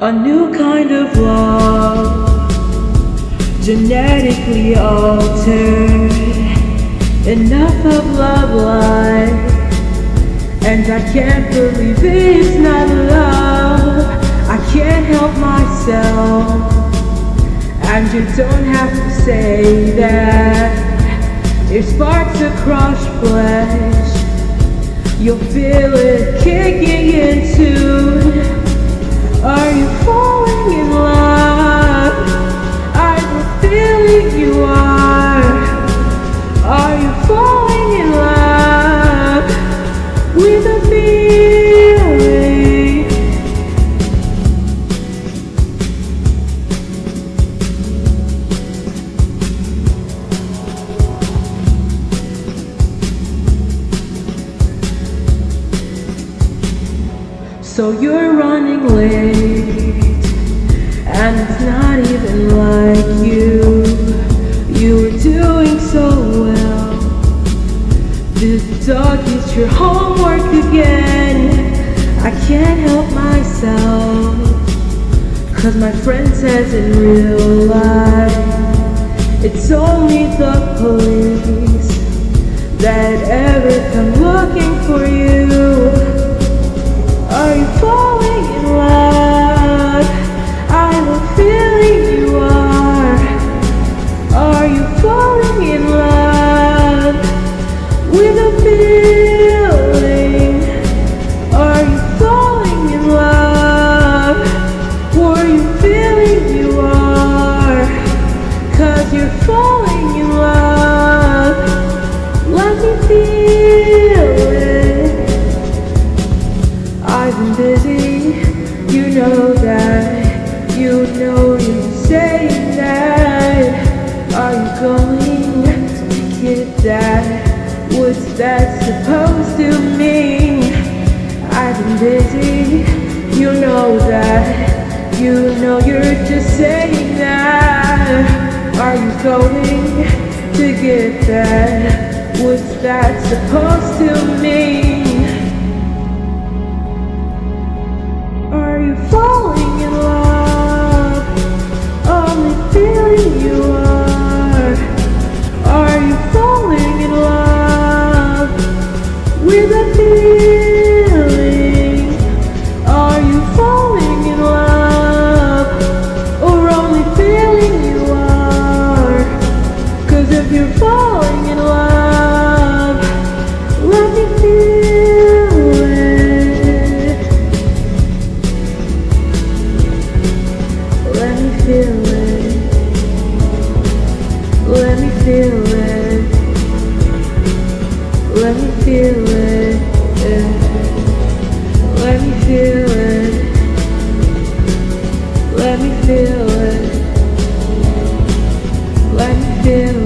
A new kind of love, genetically altered. Enough of love life, and I can't believe it's not love. I can't help myself, and you don't have to say that. It sparks across flesh. You'll feel it kicking into. Are you falling in love? So you're running late, and it's not even like you. You were doing so well. The dog is your homework again. I can't help myself. Cause my friend says in real life, it's only the police that ever come looking for you. Are you falling I've been busy, you know that. You know you're saying that. Are you going to get that? What's that supposed to mean? I've been busy, you know that. You know you're just saying that. Are you going to get that? What's that supposed to mean? still